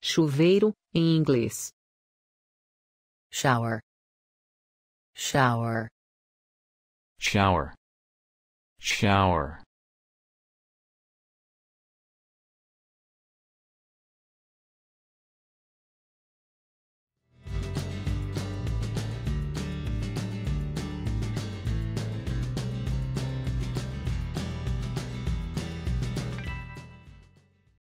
chuveiro, em inglês. shower. Shower. Shower. Shower.